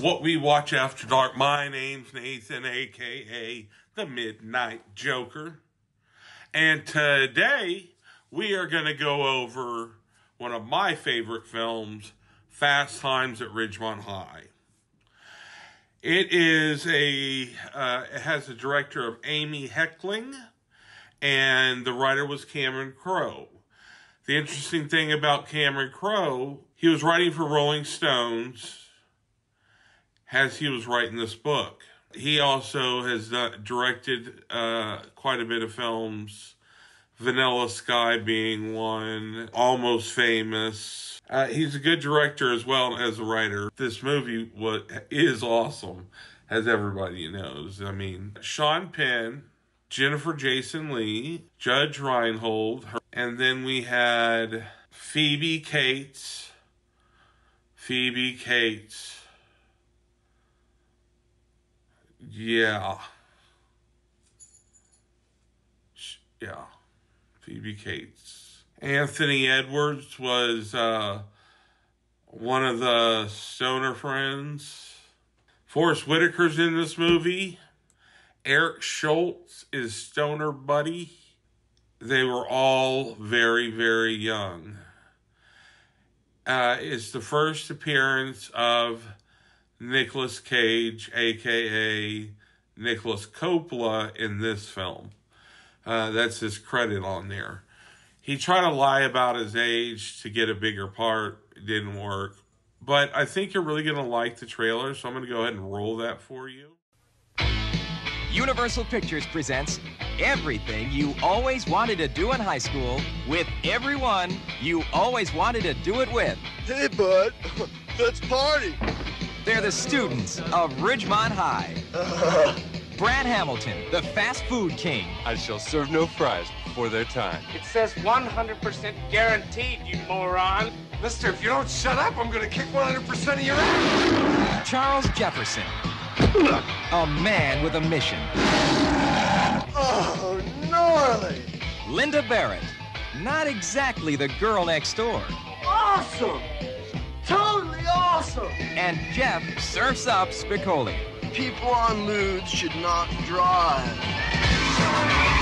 What We Watch After Dark. My name's Nathan, aka the Midnight Joker. And today we are going to go over one of my favorite films, Fast Times at Ridgemont High. It is a, uh, it has a director of Amy Heckerling, and the writer was Cameron Crowe. The interesting thing about Cameron Crowe, he was writing for Rolling Stones as he was writing this book. He also has directed uh, quite a bit of films, Vanilla Sky being one, Almost Famous. Uh, he's a good director as well as a writer. This movie was, is awesome, as everybody knows. I mean, Sean Penn, Jennifer Jason Leigh, Judge Reinhold, and then we had Phoebe Cates. Phoebe Cates yeah. Yeah. Phoebe Cates. Anthony Edwards was uh, one of the stoner friends. Forest Whitaker's in this movie. Eric Stoltz is stoner buddy. They were all very, very young. Uh, it's the first appearance of Nicolas Cage, aka Nicolas Coppola, in this film. Uh, that's his credit on there. He tried to lie about his age to get a bigger part. It didn't work. But I think you're really going to like the trailer, so I'm going to go ahead and roll that for you. Universal Pictures presents everything you always wanted to do in high school with everyone you always wanted to do it with. Hey, bud, let's party. They're the students of Ridgemont High. Brad Hamilton, the fast food king. I shall serve no fries before their time. It says 100% guaranteed, you moron. Mister, if you don't shut up, I'm gonna kick 100% of your ass. Charles Jefferson, a man with a mission. Oh, gnarly. Linda Barrett, not exactly the girl next door. Awesome. And Jeff surfs up Spicoli. People on 'ludes should not drive.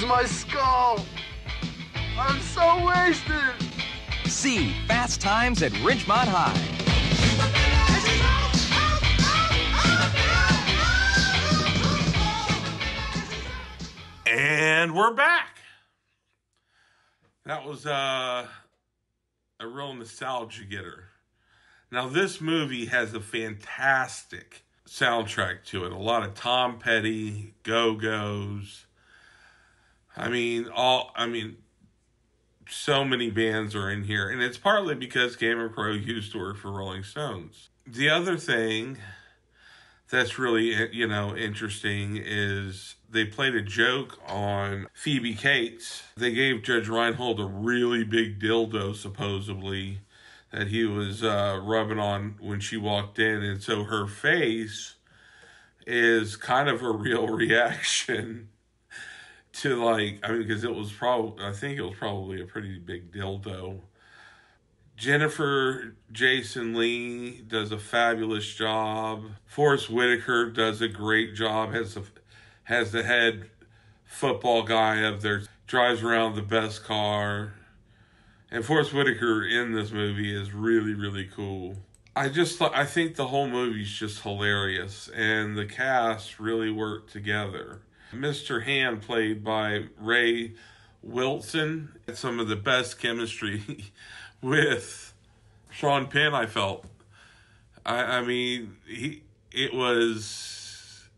Was my skull. I'm so wasted. See Fast Times at Ridgemont High. And we're back. That was uh, a real nostalgia getter. Now, this movie has a fantastic soundtrack to it. A lot of Tom Petty, Go Go's. I mean, all, I mean, so many bands are in here. And it's partly because Cameron Crowe used to work for Rolling Stones. The other thing that's really, you know, interesting is they played a joke on Phoebe Cates. They gave Judge Reinhold a really big dildo, supposedly, that he was uh, rubbing on when she walked in. And so her face is kind of a real reaction to, like, I mean, because it was probably, I think it was probably a pretty big dildo. Jennifer Jason Leigh does a fabulous job. Forest Whitaker does a great job. Has the has the head football guy of their drives around the best car. And Forest Whitaker in this movie is really really cool. I just thought I think the whole movie's just hilarious and the cast really worked together. Mr. Hand played by Ray Walston. Had some of the best chemistry with Sean Penn, I felt. I, I mean, he it was.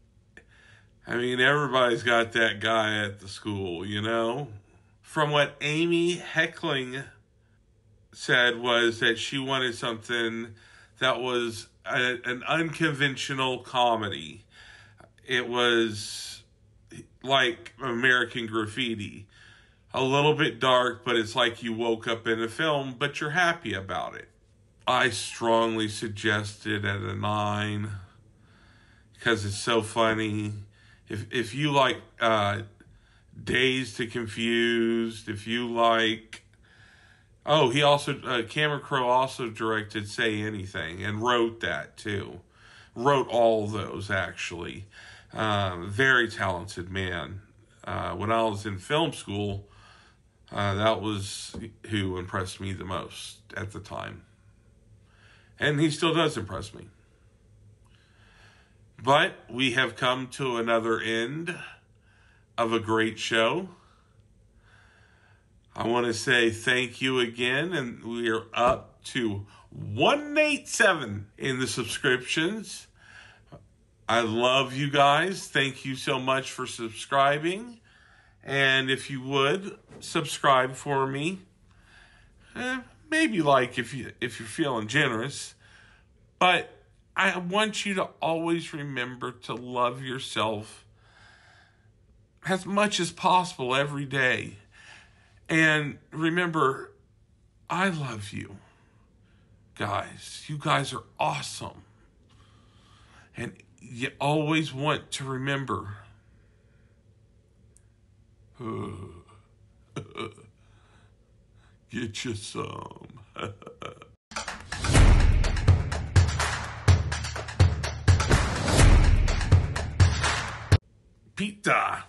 I mean, everybody's got that guy at the school, you know. From what Amy Heckerling said was that she wanted something that was a, an unconventional comedy. It was like American Graffiti. A little bit dark, but it's like you woke up in a film, but you're happy about it. I strongly suggest it at a nine because it's so funny. If if you like uh, Dazed to Confused, if you like, oh, he also uh, Cameron Crowe also directed Say Anything and wrote that too, wrote all those actually. Um, very talented man. Uh, when I was in film school, uh, that was who impressed me the most at the time. And he still does impress me. But we have come to another end of a great show. I want to say thank you again, and we are up to 187 in the subscriptions. I love you guys. Thank you so much for subscribing. And if you would subscribe for me, eh, maybe like if you if you're feeling generous, but I want you to always remember to love yourself as much as possible every day. And remember, I love you. Guys, you guys are awesome. And you always want to remember get you some. Pizza.